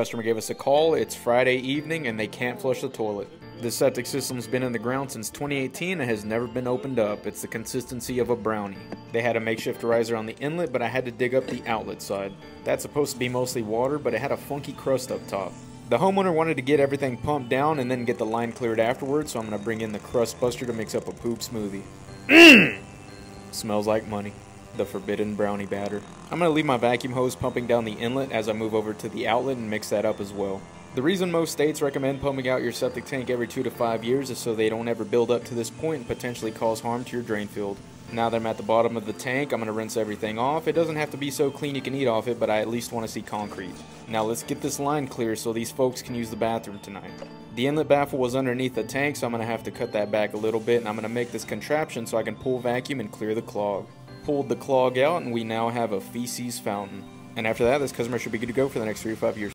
customer gave us a call. It's Friday evening and they can't flush the toilet. The septic system's been in the ground since 2018 and has never been opened up. It's the consistency of a brownie. They had a makeshift riser on the inlet, but I had to dig up the outlet side. That's supposed to be mostly water, but it had a funky crust up top. The homeowner wanted to get everything pumped down and then get the line cleared afterwards, so I'm to bring in the crust buster to mix up a poop smoothie. Mmm! Smells like money. The forbidden brownie batter. I'm going to leave my vacuum hose pumping down the inlet as I move over to the outlet and mix that up as well. The reason most states recommend pumping out your septic tank every 2 to 5 years is so they don't ever build up to this point and potentially cause harm to your drain field. Now that I'm at the bottom of the tank, I'm going to rinse everything off. It doesn't have to be so clean you can eat off it, but I at least want to see concrete. Now let's get this line clear so these folks can use the bathroom tonight. The inlet baffle was underneath the tank, so I'm going to have to cut that back a little bit, and I'm going to make this contraption so I can pull vacuum and clear the clog. Pulled the clog out, and we now have a feces fountain. And after that, this customer should be good to go for the next 3 to 5 years.